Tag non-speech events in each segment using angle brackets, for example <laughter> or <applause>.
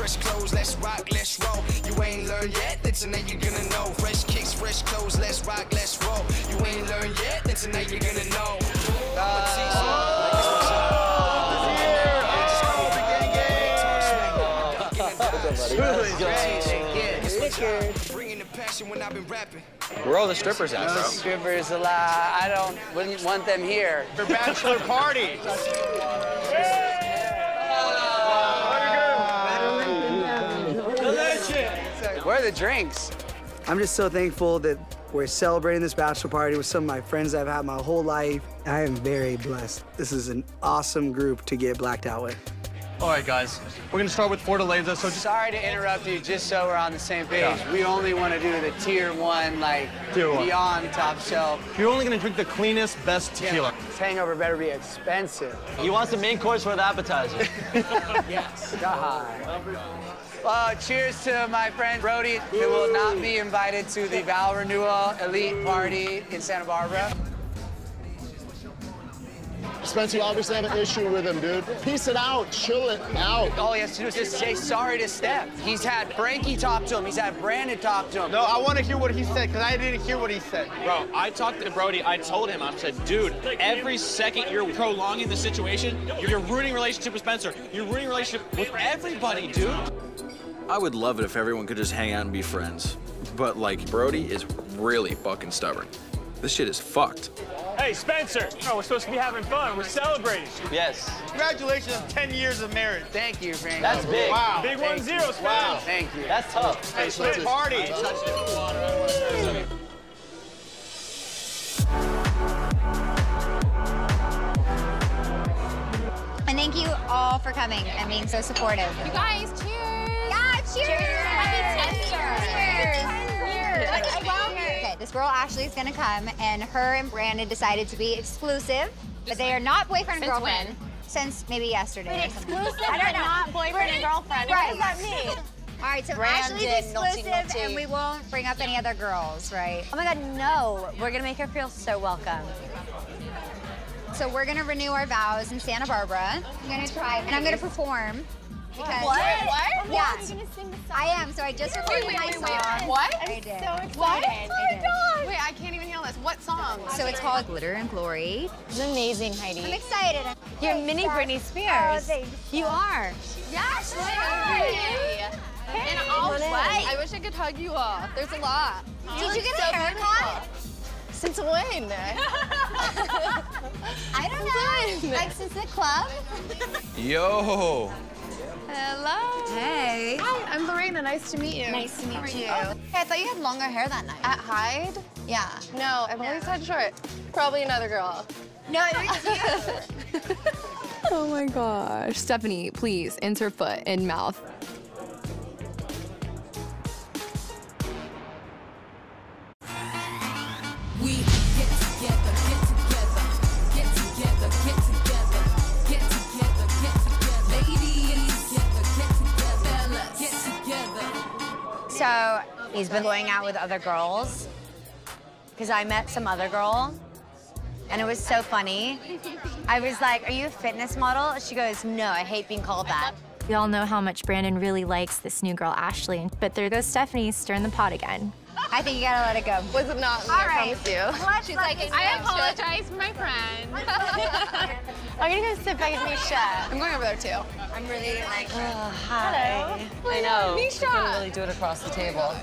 fresh clothes, let's rock, let's roll. You ain't learned yet, then tonight you're gonna know. Fresh kicks, fresh clothes, let's rock, let's roll. You ain't learned yet, then tonight you're gonna know. Bringing the passion when I've been rapping. Where are all the strippers at, bro? strippers allowed. I don't wouldn't want them here. Your bachelor party. Are the drinks? I'm just so thankful that we're celebrating this bachelor party with some of my friends I've had my whole life. I am very blessed. This is an awesome group to get blacked out with. All right, guys. We're gonna start with Fortaleza. So just Sorry to interrupt you, just so we're on the same page. Yeah. We only want to do the tier one, like Tier one. beyond top shelf. you're only gonna drink the cleanest, best tequila. This hangover better be expensive. He wants the main course for the appetizer? <laughs> God. Uh, cheers to my friend Brody, who will not be invited to the Val Renewal Elite Party in Santa Barbara. Spencer, you obviously have an issue with him, dude. Piece it out, chill it out. All he has to do is just say sorry to Steph. He's had Frankie talk to him. He's had Brandon talk to him. No, I want to hear what he said because I didn't hear what he said. Bro, I talked to Brody. I told him, I said, dude, every second you're prolonging the situation, you're ruining relationship with Spencer. You're ruining relationship with everybody, dude. I would love it if everyone could just hang out and be friends. But, like, Brody is really fucking stubborn. This shit is fucked. Hey, Spencer! No, we're supposed to be having fun. We're celebrating. yes. Congratulations on 10 years of marriage. Thank you, Frankie. That's big. Wow. Big one zero, Spence. Wow. Thank you. That's tough. Hey, split party. And thank you all for coming and being so supportive. You guys, cheers! Yeah, cheers! Happy this girl Ashley is gonna come, and her and Brandon decided to be exclusive, but they are not boyfriend and girlfriend. when? Since maybe yesterday. <laughs> or something. exclusive, but not boyfriend and girlfriend. Right. What does that mean? All right, so Brandon, Ashley's naughty, exclusive, naughty. and we won't bring up any other girls, right? Oh my god, no. We're gonna make her feel so welcome. So we're gonna renew our vows in Santa Barbara. I'm gonna try, and I'm gonna perform. Because What? What? Yeah. You're gonna sing the song? I am. So I just recorded wait, my wait, song. wait. What? I I'm did. so excited. What? I did. Oh wait, I can't even hear this. What song? So it's called Glitter and Glory. It's amazing, Heidi. I'm excited. You're mini Britney Spears. Oh, thanks. You are. Yes. Hey, In all come on in. white. I wish I could hug you all. There's a lot. Did you get a haircut? Since when? <laughs> I don't know. Like since the club? Yo! Hello. Hey. Hi, I'm Lorena. Nice to meet you. Nice to meet How are you. you? I thought you had longer hair that night. At Hyde? Yeah. No, I've always had short. Probably another girl. No, it was you. <laughs> <laughs> Oh my gosh. Stephanie, please insert foot in mouth. So he's been going out with other girls because I met some other girl and it was so funny. I was like, Are you a fitness model? She goes, No, I hate being called that. We all know how much Brandon really likes this new girl, Ashley. But there goes Stephanie stirring the pot again. <laughs> I think you gotta let it go. Was it not me? All I right. promise you. Let's She's let like, this I go. apologize for my friend. <laughs> I'm gonna go sit by Mischa. I'm going over there too. I'm really like. hi. I know. Mischa. You can really do it across the table.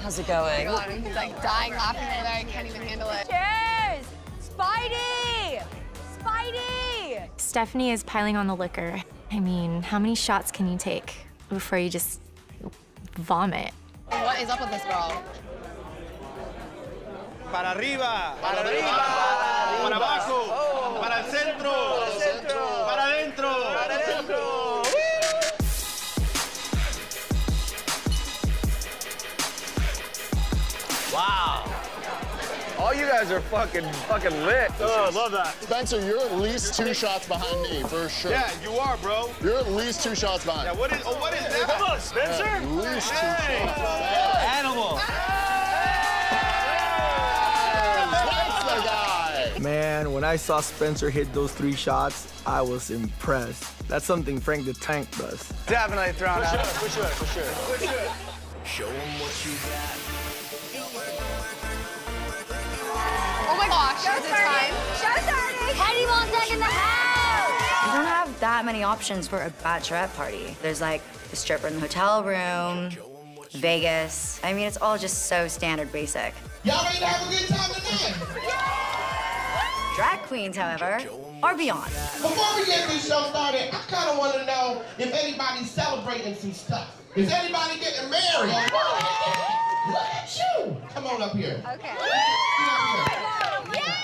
How's it going? Oh God, he's like dying laughing over there. I can't even handle it. Cheers! Speidi! Speidi! Stephanie is piling on the liquor. I mean, how many shots can you take before you just vomit? What is up with this girl? Para arriba. Para arriba. Para abajo. Para el centro. Para adentro. Para adentro. Wow. All you guys are fucking, fucking lit. Oh, I love that. Spencer, you're at least two shots behind me, for sure. Yeah, you are, bro. You're at least two shots behind. Yeah, what is, oh, what is that? Come on, Spencer. At least two Hey. shots. Animal. Man, when I saw Spencer hit those three shots, I was impressed. That's something Frank the Tank does. Definitely thrown For out. sure, for sure, for sure. For sure. Show 'em what you got. Oh my gosh, Show is it time? Show starting. Heidi Montag in the house. You don't have that many options for a bachelorette party. There's like the stripper in the hotel room, Vegas. I mean, it's all just so standard basic. Y'all ready to have a good time tonight? Drag queens, however, are beyond. Before we get this show started, I kind of want to know if anybody's celebrating some stuff. Is anybody getting married? Look at you. Come on up here. Okay.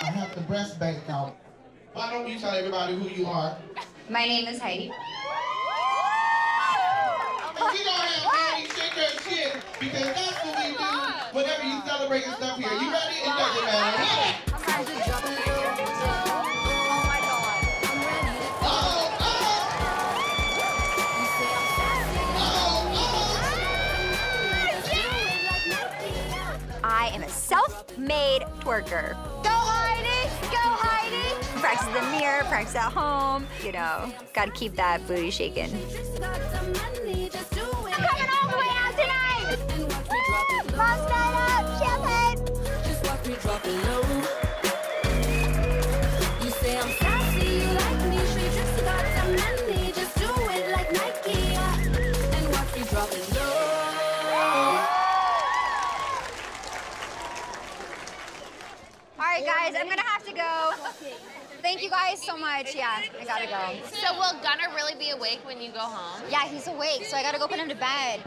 I have the breast bank out. Why don't you tell everybody who you are? My name is Heidi. She gonna have Heidi shake her chin because that's what we do whenever you celebrating stuff here. You self-made twerker. Go Heidi! Go Heidi! Practice in the mirror, practice at home. You know, gotta keep that booty shaking. I'm coming all the way out tonight! Night Thank you guys so much. Yeah, I gotta go. So will Gunner really be awake when you go home? Yeah, he's awake, so I gotta go put him to bed.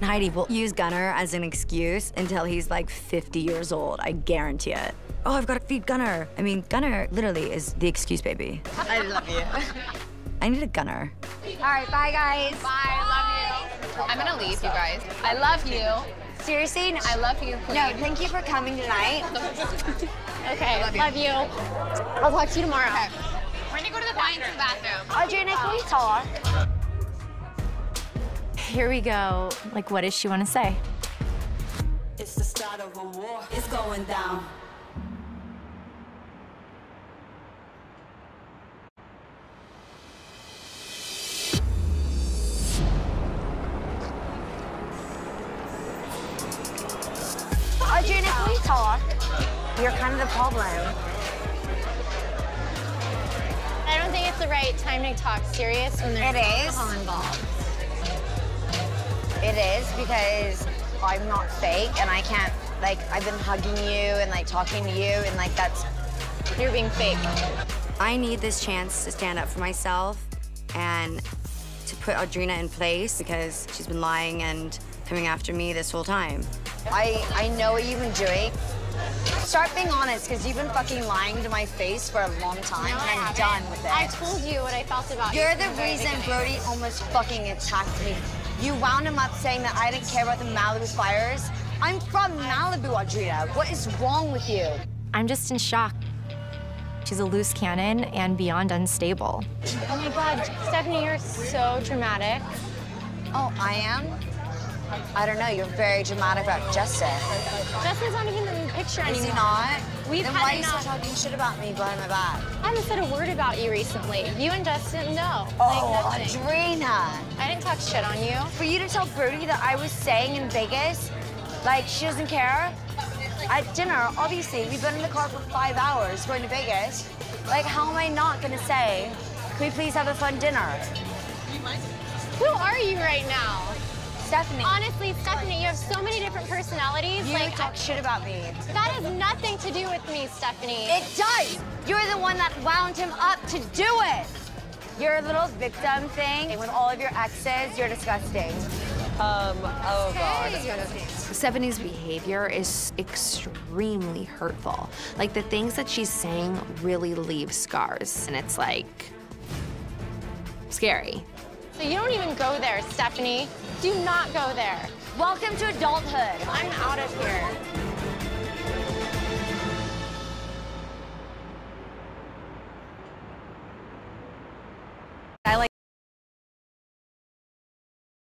Heidi will use Gunner as an excuse until he's like 50 years old. I guarantee it. Oh, I've got to feed Gunner. I mean, Gunner literally is the excuse baby. I love you. <laughs> I need a Gunner. All right, bye, guys. Bye, love you. I'm gonna leave, you guys. I love you. Seriously? I love you. No, thank you for coming tonight. <laughs> Okay, Love love you. you. I'll talk to you tomorrow. We're gonna go to the bathroom. bathroom. Audrina, can we talk? Here we go. Like, what does she want to say? It's the start of a war. It's going down. You're kind of the problem. I don't think it's the right time to talk serious when there's It is. alcohol involved. It is because I'm not fake and I can't, like, I've been hugging you and, like, talking to you and, like, that's. You're being fake. I need this chance to stand up for myself and to put Audrina in place because she's been lying and coming after me this whole time. I, I know what you've been doing. Start being honest, because you've been fucking lying to my face for a long time, No, I and I'm done with it. I told you what I felt about you. You're the reason. Brody almost fucking attacked me. You wound him up saying that I didn't care about the Malibu fires. I'm from Malibu, Audrina. What is wrong with you? I'm just in shock. She's a loose cannon and beyond unstable. Oh my God, Stephanie, you're so dramatic. Oh, I am? I don't know. You're very dramatic about Justin. Justin's not even in the picture Is anymore. he not? We've then had why are you still talking shit about me behind my back? I haven't said a word about you recently. You and Justin, no. Oh, like nothing. Audrina. I didn't talk shit on you. For you to tell Brody that I was staying in Vegas, like she doesn't care. At dinner, obviously, we've been in the car for five hours going to Vegas. Like, how am I not gonna say, can we please have a fun dinner? Who are you right now? Stephanie. Honestly, Stephanie, you have so many different personalities. You like, talk shit about me. that has nothing to do with me, Stephanie. It does. You're the one that wound him up to do it. Your little victim thing And with all of your exes, you're disgusting. Um, oh God. Stephanie's behavior is extremely hurtful. Like the things that she's saying really leave scars, and it's like scary. So you don't even go there, Stephanie. Do not go there. Welcome to adulthood. I'm out of here.